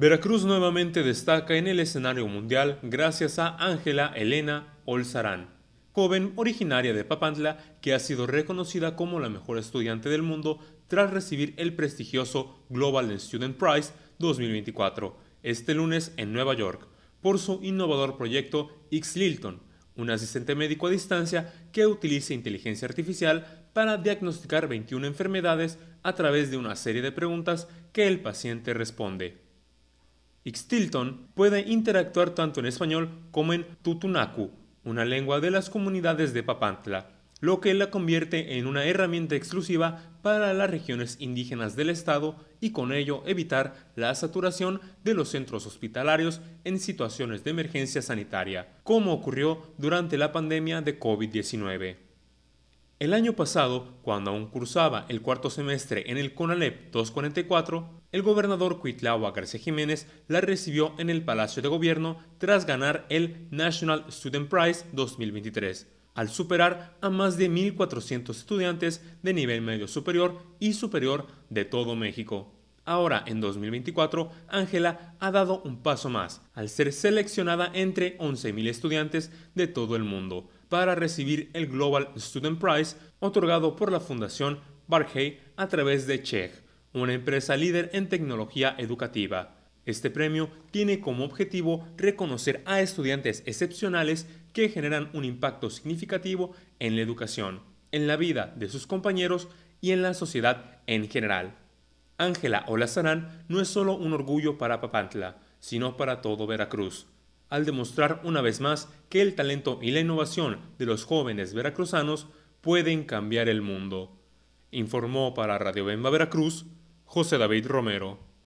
Veracruz nuevamente destaca en el escenario mundial gracias a Ángela Elena Olzarán, joven originaria de Papantla que ha sido reconocida como la mejor estudiante del mundo tras recibir el prestigioso Global Student Prize 2024 este lunes en Nueva York por su innovador proyecto X-Lilton, un asistente médico a distancia que utiliza inteligencia artificial para diagnosticar 21 enfermedades a través de una serie de preguntas que el paciente responde. Xtilton puede interactuar tanto en español como en Tutunacu, una lengua de las comunidades de Papantla, lo que la convierte en una herramienta exclusiva para las regiones indígenas del estado y con ello evitar la saturación de los centros hospitalarios en situaciones de emergencia sanitaria, como ocurrió durante la pandemia de COVID-19. El año pasado, cuando aún cursaba el cuarto semestre en el CONALEP 244, el gobernador Cuitlahua García Jiménez la recibió en el Palacio de Gobierno tras ganar el National Student Prize 2023, al superar a más de 1.400 estudiantes de nivel medio superior y superior de todo México. Ahora, en 2024, Ángela ha dado un paso más, al ser seleccionada entre 11.000 estudiantes de todo el mundo, para recibir el Global Student Prize otorgado por la Fundación Barclay a través de Chegg, una empresa líder en tecnología educativa. Este premio tiene como objetivo reconocer a estudiantes excepcionales que generan un impacto significativo en la educación, en la vida de sus compañeros y en la sociedad en general. Ángela Olazarán no es solo un orgullo para Papantla, sino para todo Veracruz al demostrar una vez más que el talento y la innovación de los jóvenes veracruzanos pueden cambiar el mundo. Informó para Radio Bemba Veracruz José David Romero.